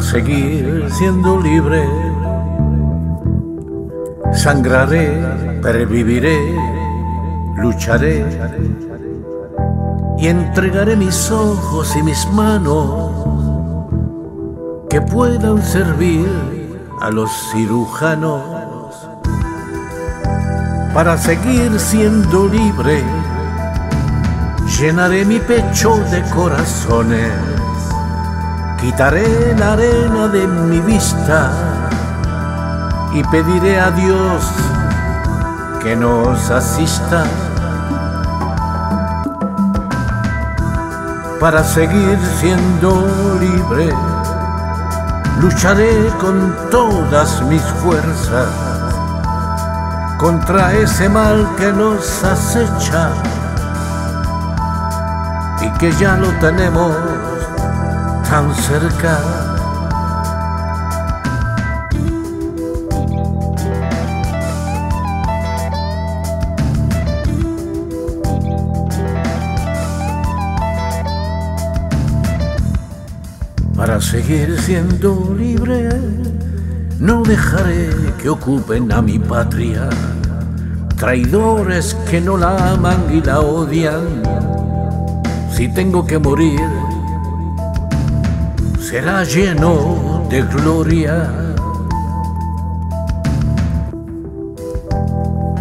seguir siendo libre. Sangraré, perviviré, lucharé y entregaré mis ojos y mis manos que puedan servir a los cirujanos para seguir siendo libre. Llenaré mi pecho de corazones, quitaré la arena de mi vista y pediré a Dios que nos asista para seguir siendo libre. Lucharé con todas mis fuerzas contra ese mal que nos acecha y que ya lo tenemos tan cerca. Para seguir siendo libre, no dejaré que ocupen a mi patria traidores que no la aman y la odian. Si tengo que morir, será lleno de gloria.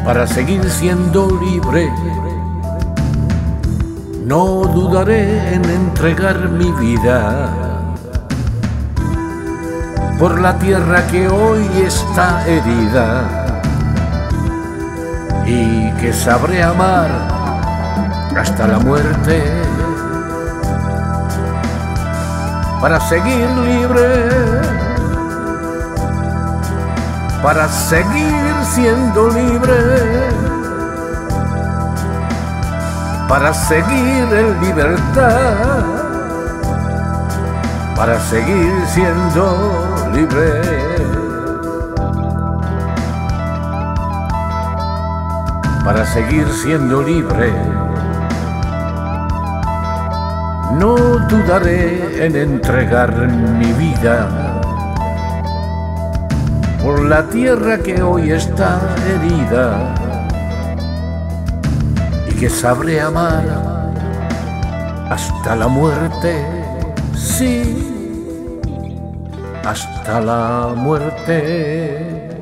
Para seguir siendo libre, no dudaré en entregar mi vida por la tierra que hoy está herida y que sabré amar hasta la muerte para seguir libre, para seguir siendo libre, para seguir en libertad, para seguir siendo libre. Para seguir siendo libre, no dudaré en entregar mi vida por la tierra que hoy está herida y que sabré amar hasta la muerte. Sí hasta la muerte.